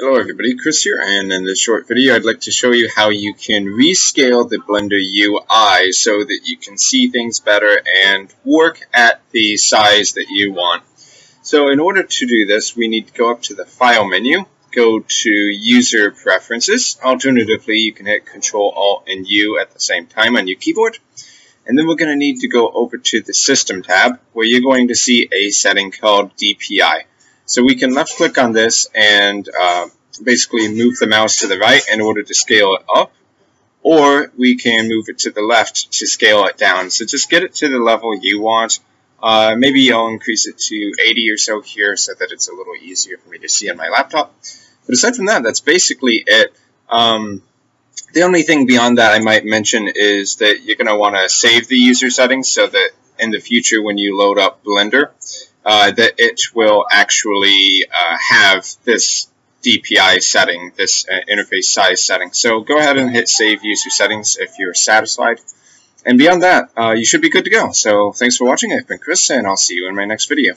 Hello everybody, Chris here, and in this short video I'd like to show you how you can rescale the Blender UI so that you can see things better and work at the size that you want. So in order to do this, we need to go up to the File menu, go to User Preferences. Alternatively, you can hit Control Alt and U at the same time on your keyboard. And then we're going to need to go over to the System tab, where you're going to see a setting called DPI. So we can left click on this and uh, basically move the mouse to the right in order to scale it up, or we can move it to the left to scale it down. So just get it to the level you want. Uh, maybe I'll increase it to 80 or so here so that it's a little easier for me to see on my laptop. But aside from that, that's basically it. Um, the only thing beyond that I might mention is that you're going to want to save the user settings so that in the future when you load up Blender, uh, that it will actually uh, have this DPI setting, this uh, interface size setting. So go ahead and hit Save User Settings if you're satisfied. And beyond that, uh, you should be good to go. So thanks for watching. I've been Chris, and I'll see you in my next video.